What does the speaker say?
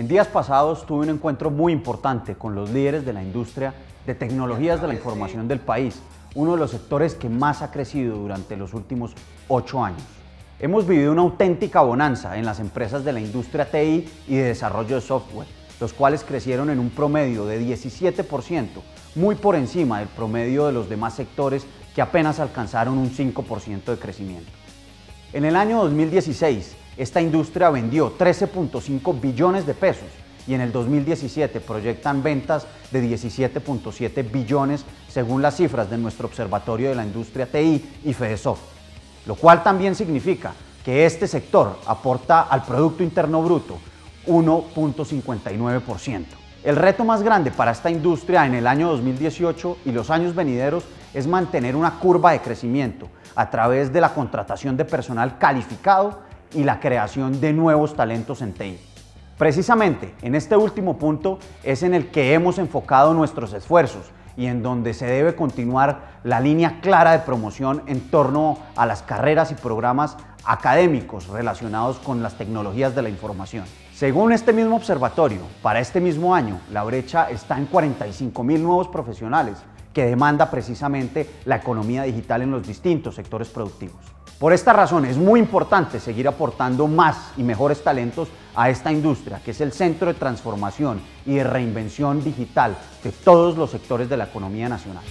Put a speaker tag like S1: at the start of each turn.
S1: En días pasados tuve un encuentro muy importante con los líderes de la industria de tecnologías de la información del país, uno de los sectores que más ha crecido durante los últimos ocho años. Hemos vivido una auténtica bonanza en las empresas de la industria TI y de desarrollo de software, los cuales crecieron en un promedio de 17%, muy por encima del promedio de los demás sectores que apenas alcanzaron un 5% de crecimiento. En el año 2016, esta industria vendió 13.5 billones de pesos y en el 2017 proyectan ventas de 17.7 billones según las cifras de nuestro Observatorio de la Industria TI y FEDESOFT, lo cual también significa que este sector aporta al Producto Interno Bruto 1.59%. El reto más grande para esta industria en el año 2018 y los años venideros es mantener una curva de crecimiento a través de la contratación de personal calificado y la creación de nuevos talentos en TI. Precisamente en este último punto es en el que hemos enfocado nuestros esfuerzos y en donde se debe continuar la línea clara de promoción en torno a las carreras y programas académicos relacionados con las tecnologías de la información. Según este mismo observatorio, para este mismo año la brecha está en 45 mil nuevos profesionales que demanda precisamente la economía digital en los distintos sectores productivos. Por esta razón es muy importante seguir aportando más y mejores talentos a esta industria, que es el centro de transformación y de reinvención digital de todos los sectores de la economía nacional.